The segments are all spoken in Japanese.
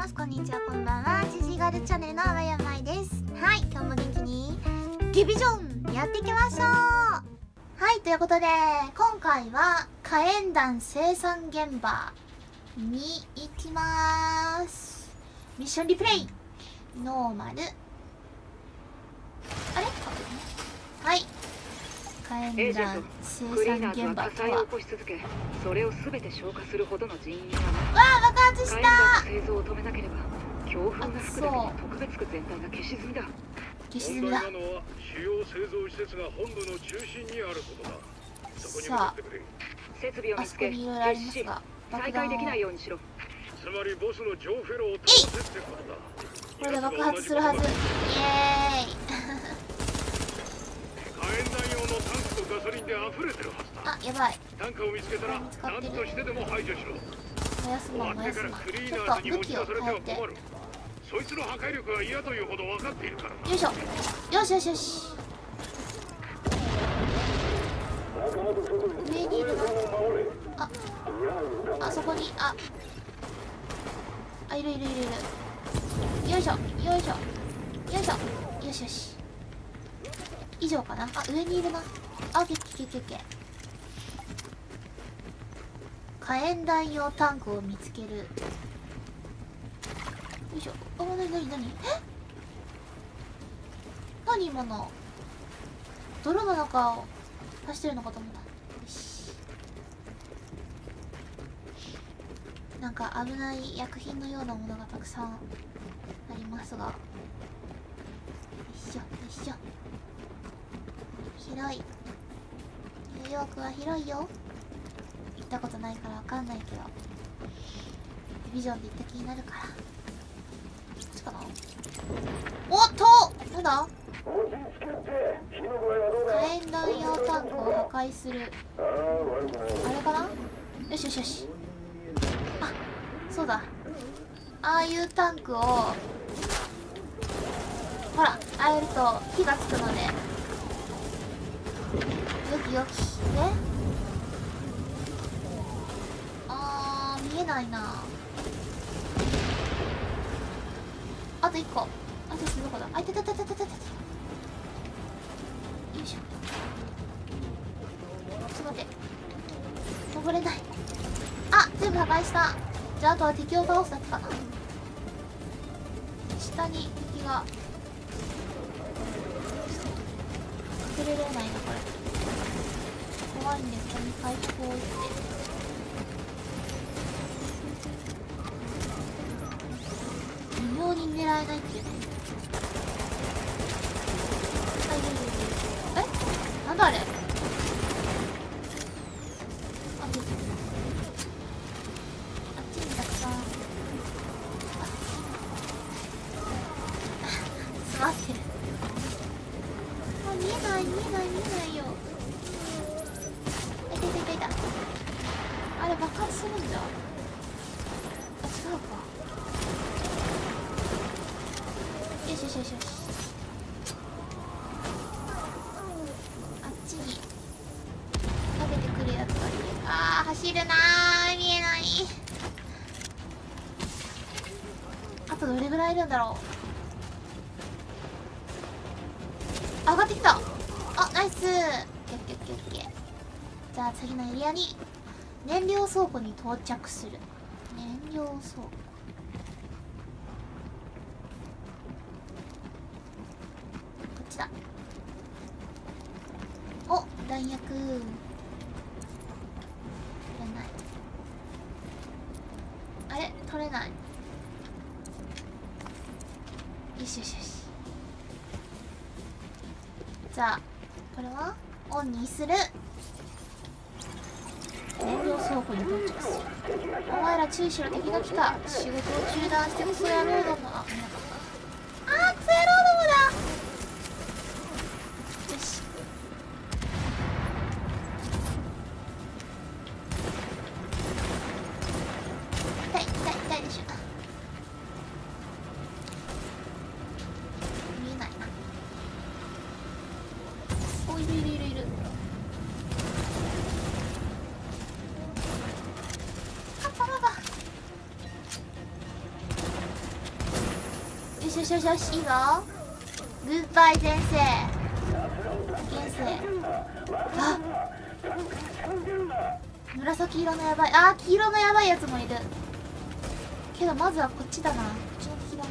ます。こんにちはこんばんは。ジジガルチャンネルのあわやまいです。はい今日も元気に。ディビジョンやっていきましょう。はいということで今回は火炎弾生産現場に行きます。ミッションリプレイ。ノーマル。あれ？はい。火炎弾生産現場とはそれをすべて消化する。ほどの人員がわあ爆発した製造を止めなければ強風が吹くだけに特別区全体が消し済みだ消し済みだ問題なのは主要製造施設が本部の中心にある。ことだそこに向かってくれ設備を見つけそこにいろいろあります実施が再開できないようにしろつまりボスのジョー・フェローを倒せってことだこれで爆発する。はずイエーイ火炎弾用のタンクとガソリンで溢れてるはずだあやばい。タンクを見つけたら何としてでも排除しろ。燃やすもん終わってから燃やすもんクリーナちょっと武器を変えて。そいつの破壊力は嫌というほど分かっているからな。よいしょ。よしよしよし。上にいる。なああそこに。あ。あいるいるいるいる。よいしょ。よいしょ。よいしょ。よしよし。以上かな。あ上にいるな。あオッケーオッケーオッケー火炎弾用タンクを見つける。よいしょ。あなになになに？え？何今の？泥の中を走ってるのかと思った。よし。なんか危ない薬品のようなものがたくさんありますが。よいしょよいしょ。広い。ニューヨークは広いよ。ったことないからわかんないけどビジョンで行った気になるから。こっちかなおっと！なんだ？火炎弾用タンクを破壊する。あれかな？よしよしよし。あそうだ。ああいうタンクをほらああやると火がつくので。よきよき。ねあー見えないな。あと1個。あと1個どこだ。あいたたたたたたた。よいしょ。ちょっと待って。登れない。あ全部破壊した。じゃああとは敵を倒すだけかな。下に敵が。隠れれないなこれ。怖いんでここに回復を打って。に狙えないっていうねあいるいるいえなんだ。あれあ出てるあっちにたしよしよしあっちに食べてくるやつがいるあー走るなー見えないあとどれぐらいいるんだろう上がってきたあナイスじゃあ次のエリアに燃料倉庫に到着する燃料倉庫こっちだお弾薬。いらない。あれ？取れない。よしよしよし。じゃあこれは？オンにする。燃料倉庫に到着する。お前ら注意しろ。敵が来た。仕事を中断してクソ野郎どもあ見なあしよしよしよしいいぞグッバイ先生。先生。あ紫色のやばい。あ黄色のやばいやつもいる。けどまずはこっちだな。こっちの敵だな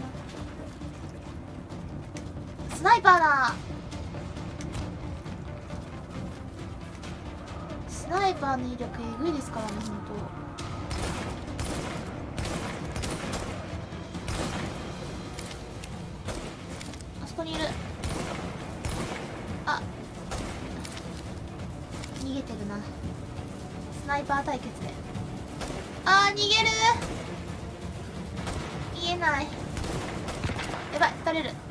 スナイパーだ。スナイパーの威力えぐいですからね本当。ない。やばい取れる。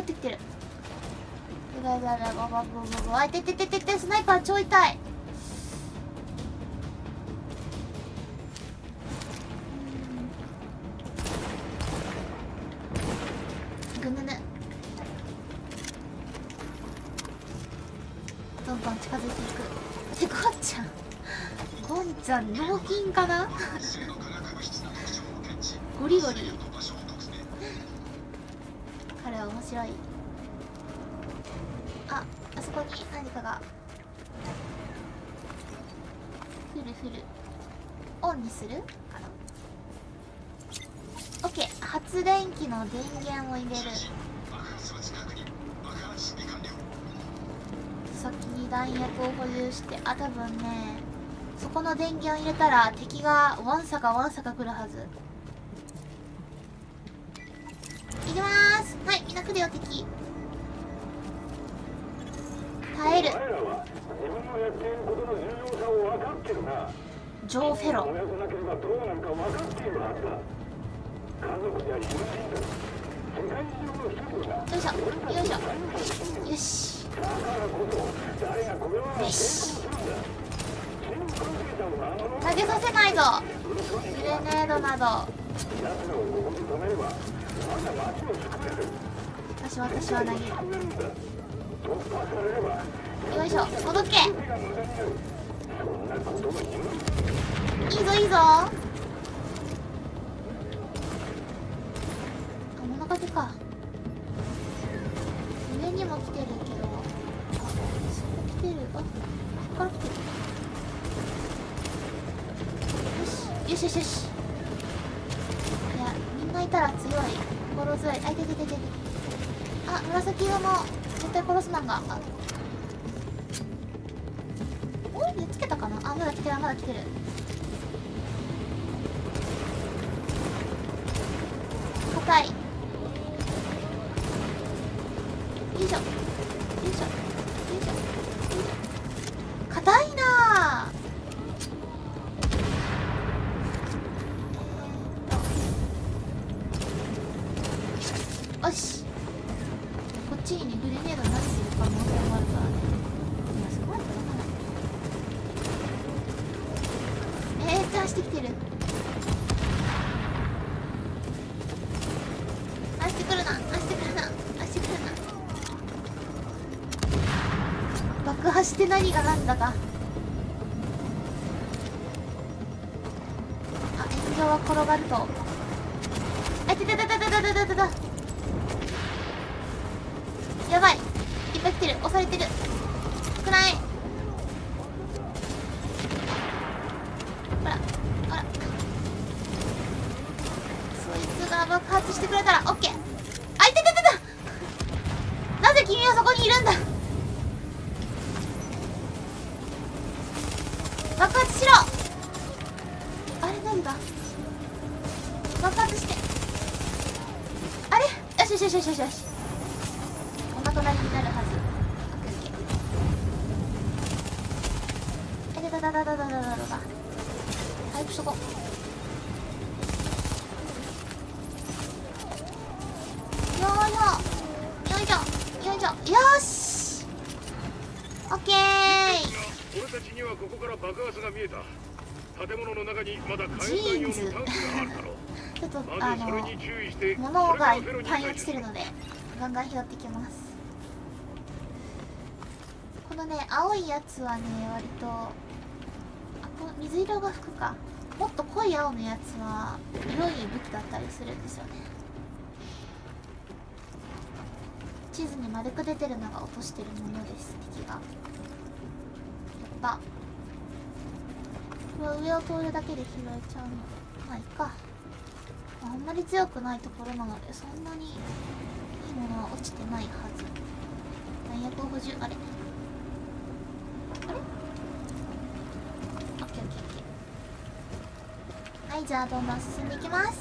おめってきてるやばいやばいやばいやばいやばいやばいあいてててててスナイパー超痛いぐぬぬどんどん近づいていくてゴンちゃんゴンちゃん脳筋かなゴリゴリ彼は面白い。ああそこに何かが。フルフル。オンにする？かなオッケー。発電機の電源を入れる。先に弾薬を補充して。あ多分ね。そこの電源を入れたら敵がワンサかワンサか来るはず。来るよ敵耐える。ジョー・フェロ。よいしょ。よいしょ。よし。よし。投げさせないぞ。グレネードなど。私私は投げる。よいしょ届けいいぞいいぞ。あ物陰か。上にも来てるけど。あそこ来てるあここから来てる。よしよしよし。よしいやみんないたら強い。心強い。あいててててて。あ紫色の絶対殺すなんがおやっつけたかな？あまだ来てるまだ来てる。硬い。て何が何だか。あ天井は転がると。あいおまとなりになるはずえでだだだだだだだだこよいしょよいしょよいしょよしオッケー俺たちだンクがあるだろうちょっとあの物がいっぱい落ちてるのでガンガン拾ってきますね青いやつはね割とあこ水色が服か。もっと濃い青のやつは良い武器だったりするんですよね。地図に丸く出てるのが落としてるものです敵が。やったこれは上を通るだけで拾えちゃうの。でまあいいか。あんまり強くないところなのでそんなにいいものは落ちてないはず。弾薬補充あれあれオッケーオッケーオッケーはいじゃあどんどん進んでいきます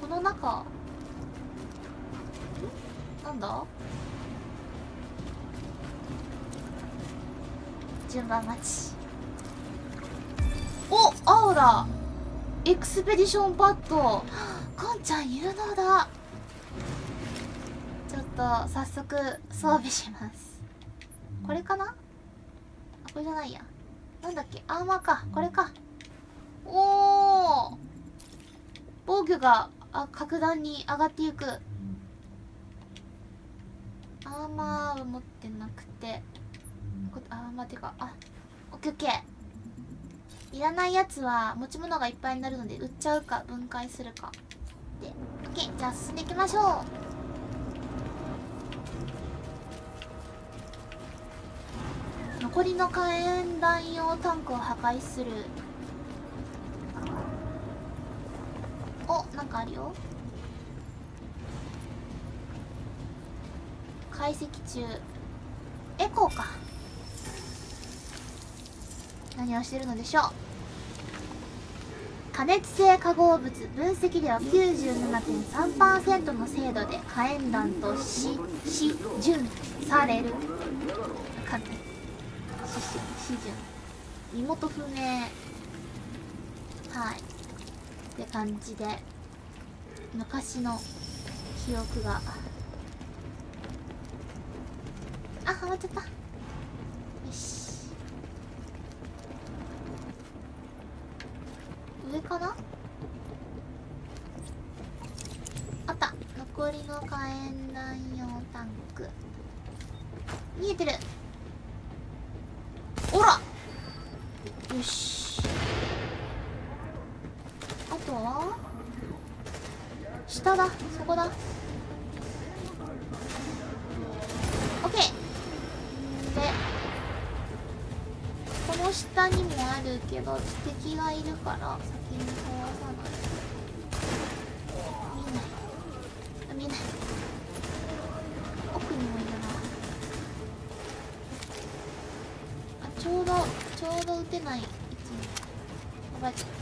この中なんだ順番待ちお青だエクスペディションパッドこんちゃん有能だちょっと早速装備しますこれかな？これじゃないや。なんだっけ？アーマーかこれか。おお防御があ格段に上がっていく。アーマーは持ってなくて。こアーマーっていうかあオッケーオッケー。いらないやつは持ち物がいっぱいになるので売っちゃうか分解するか。で OK じゃあ進んでいきましょう残りの火炎弾用タンクを破壊する。おなんかあるよ。解析中。エコーか。何をしてるのでしょう。加熱性化合物分析では97.3%の精度で火炎弾としし準される。わかんないししし準身元不明。はい。って感じで昔の記憶が。あはまっちゃった。よし。上かな？あった。残りの火炎弾用タンク。見えてるおらし。あとは？下だ。そこだ。オッケーでこの下にもあるけど敵がいるから先に壊さない。ってない。いつもおばあちゃん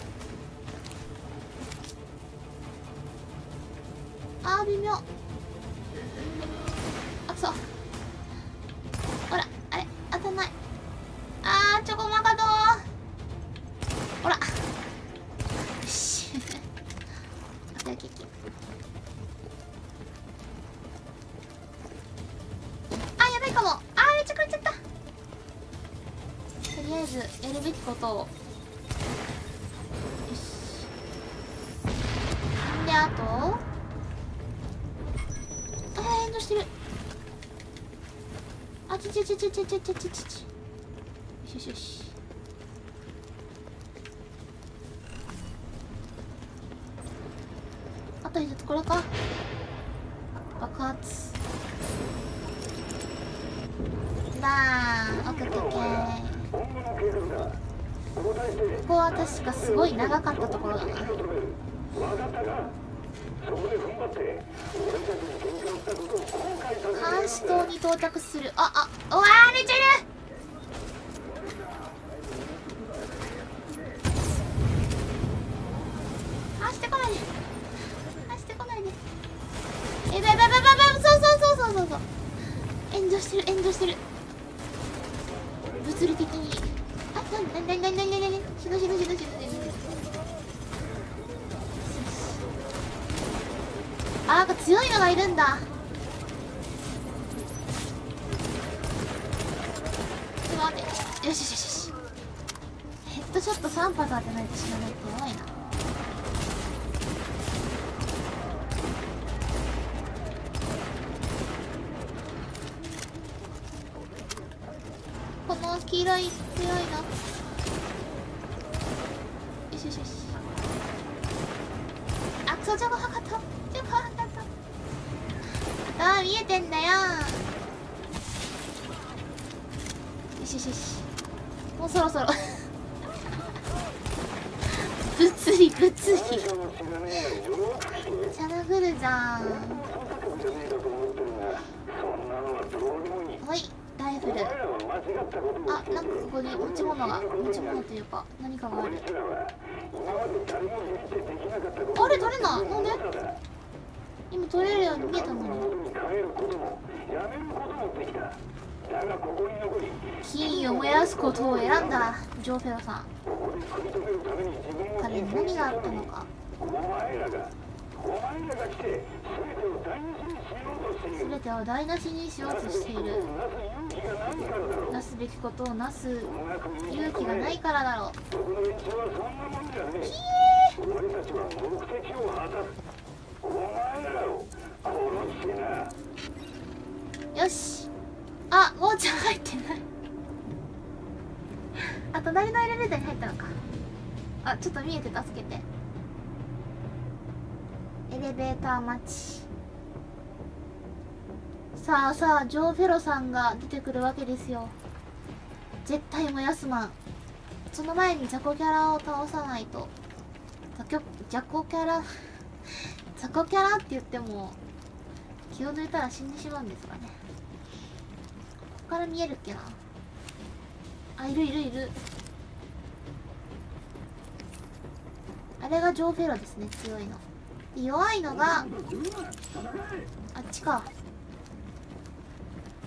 あえずやるべきことを。よし。であとあエンドしてる。あちちちちちちちちちち。よしよし。炎上してる炎上してる。物理的に。あなになになになになになに死ぬ死ぬ死ぬ死ぬ死ぬ死ぬか強いのがいるんだ。ちょっと待って。よしよしよしよし。ヘッドショット3発当てないと死なないってかったジョコはかったあ見えてんだよ。よしよしよし。もうそろそろ。物理物理しゃなぐるじゃん。ほいライフル。あなんかここに持ち物が持ち物というか何かがある。あれ取れない。なんで？今取れるように見えたのに金を燃やすことを選んだジョーフェロさん彼に何があったのか。全てを台無しにしようとしている。なすべきことをなす。勇気がないからだろう。ひえよし。あゴーちゃん入ってない。あ隣のエレベーターに入ったのか。あちょっと見えて助けて。エレベーター待ち。さあさあジョー・フェロさんが出てくるわけですよ。絶対燃やすマン。その前に雑魚キャラを倒さないと。雑魚雑魚キャラ。雑魚キャラって言っても気を抜いたら死んでしまうんですかね。ここから見えるっけな。あいるいるいる。あれがジョー・フェロですね強いの。弱いのがあっちか。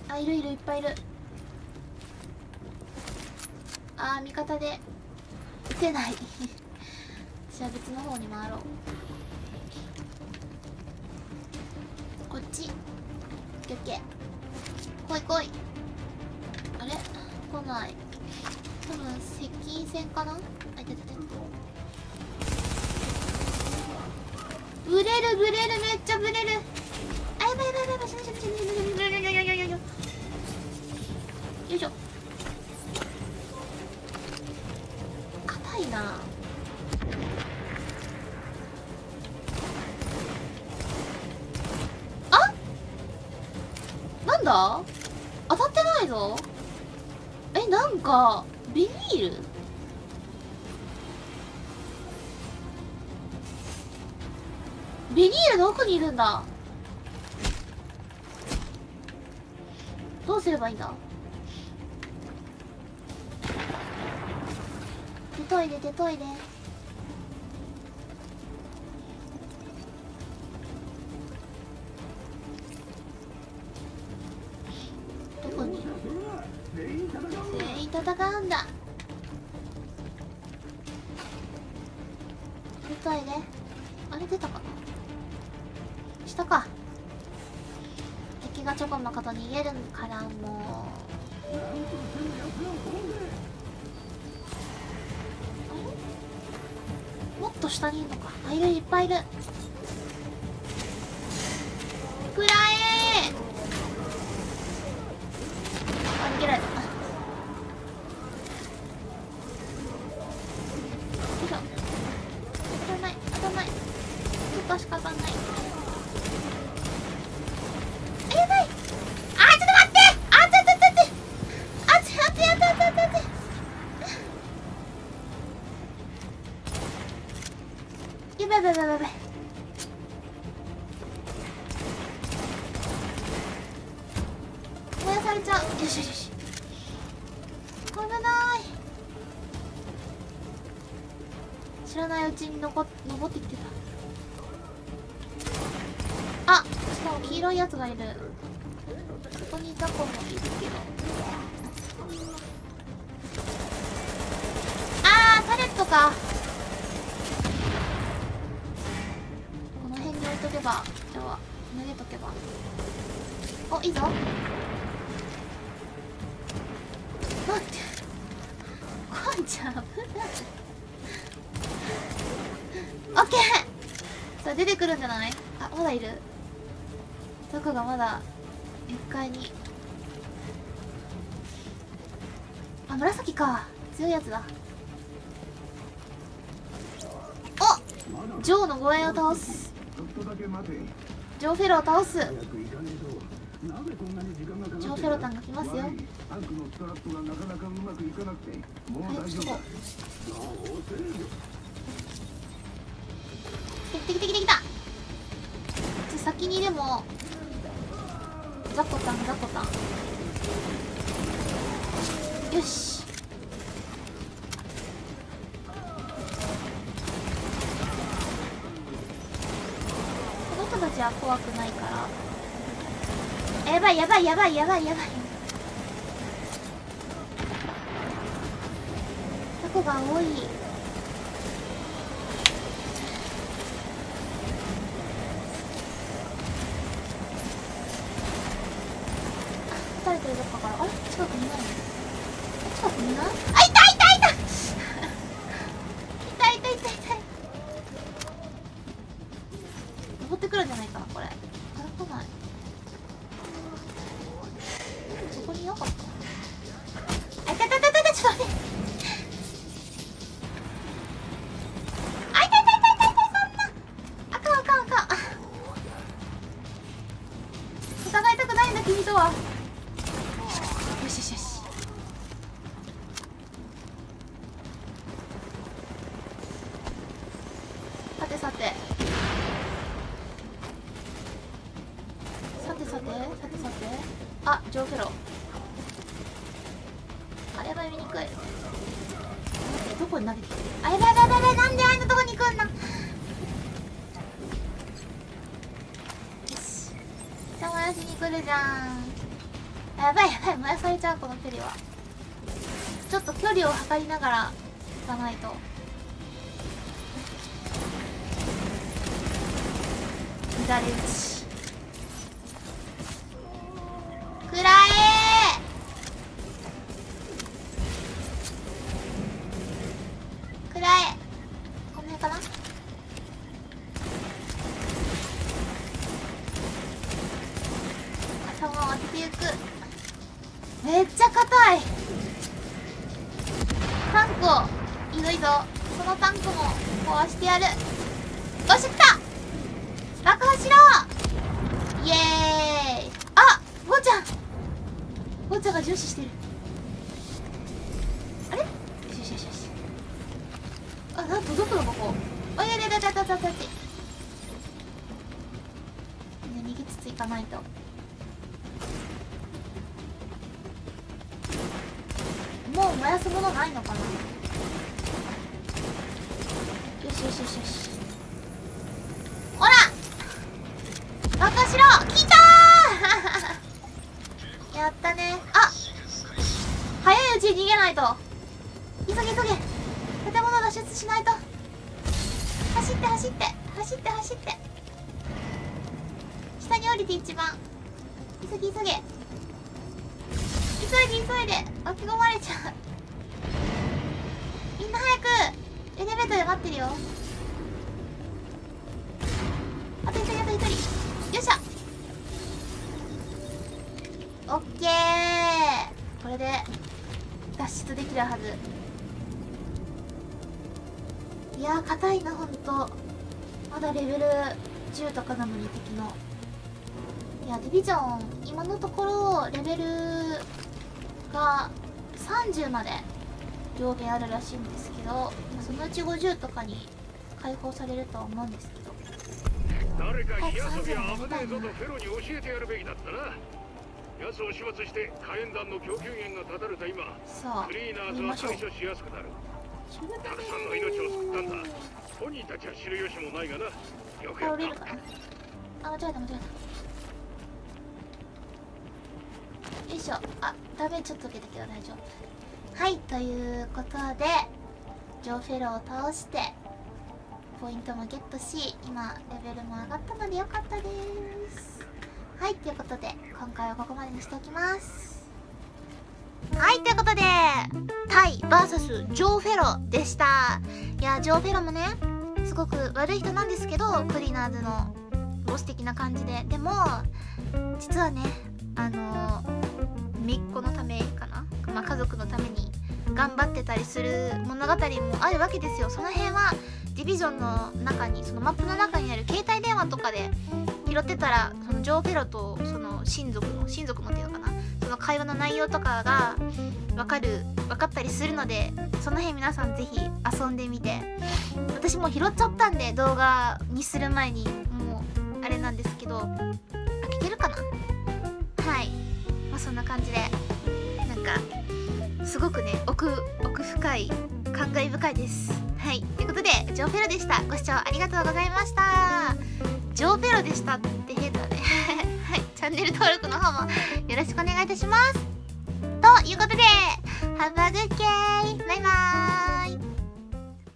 あいるいるいっぱいいる。あー味方で。撃てない。私は別の方に回ろう。ケーオッケー来い来い。あれ？来ない。多分接近戦かな？あいてててブレるブレる。めっちゃブレる。あやばいやばいやばい。死ぬ死ぬ死ぬ死ぬ。だ？当たってないぞ。えなんかビニール？ビニールの奥にいるんだ。どうすればいいんだ？出といで出といで。がチョコのことに言えるからもう。もっと下にいるのか。あいるいっぱいいる。くらえあ逃げられた。知らないうちにのこ登ってきてた。あしかも黄色いやつがいる。そこにザコもいるけど。あータレットか。この辺に置いとけばじゃあ投げとけば。おいいぞ。待って。こんちゃん危ーさあ出てくるんじゃない？あまだいる。どこがまだ1階に。あ紫か。強いやつだ。おジョーの護衛を倒す。ジョーフェロを倒す。ジョーフェロタンが来ますよ。はいちょっと。来て来て来て来た。じゃ先にでもザコタンザコタンよし。この人たちは怖くないから。やばいやばいやばいやばいやばい。タコが多い。撃たれてるどっかからあれ近くにいないあジョーフェロあやばい見にくい。どこに投げてきてるあやばいやばいなんであんなとこに来んの？よしじゃあ燃やしに来るじゃん。やばいやばい燃やされちゃうこの距離は。ちょっと距離を測りながら行かないと。乱れ打ちタンクをいいぞいいぞそのタンクも壊してやる。よし来た。爆破しろ。イエーイ。あゴーちゃん。ゴーちゃんが重視してる。あれ？よしよしよし。よしあなんとどこだここ？おいやいやいやいやいやいやいや。逃げつついかないと。もう燃やすものないのかな？しよしよしよしほら爆破しろ。来たー。やったね。あ早いうちに逃げないと。急げ急げ。建物脱出しないと。走って走って。走って走って。下に降りて一番。急げ急げ。急いで急いで。巻き込まれちゃう。みんな早く。エレベーターで待ってるよ。あと一人あと一人。よいしょオッケー。これで脱出できるはず。いやー硬いなほんと。まだレベル10とかなのに敵の。いやディビジョン今のところレベルが30まで。上限あるらしいんですけどまあそのうち50とかに解放されるとは思うんですけど。誰か火遊びは危ねえぞとフェロに教えてやるべきだったな。奴を始末して火炎弾の供給源が断たれた今さあクリーナーズは対処しやすくなる。たくさんの命を救ったんだ。本人たちは知る由もないがな。よくやった。あ間違えた間違えた。よいしょ。あダメちょっと受けたけど大丈夫はいということでジョーフェロを倒してポイントもゲットし今レベルも上がったのでよかったです。はいということで今回はここまでにしておきます。はいということでタイ VS ジョー・フェロでした。いやジョー・フェロもねすごく悪い人なんですけどクリーナーズのボス的な感じで。でも実はねあの姪っ子のためかな、まあ、家族のために頑張ってたりする物語もあるわけですよ。その辺はディビジョンの中にそのマップの中にある携帯電話とかで拾ってたらそのジョー・フェロとその親族の親族のっていうのかな？その会話の内容とかが分かる分かったりするのでその辺皆さん是非遊んでみて。私も拾っちゃったんで動画にする前にもうあれなんですけど開けてるかな？はい。まあそんな感じでなんかすごくね奥奥深い感慨深いです。はい。ということでジョーフェロでした。ご視聴ありがとうございました。ジョーフェロでしたって変だね。はい。チャンネル登録の方もよろしくお願いいたします。ということでハンバーグ系バイバーイ。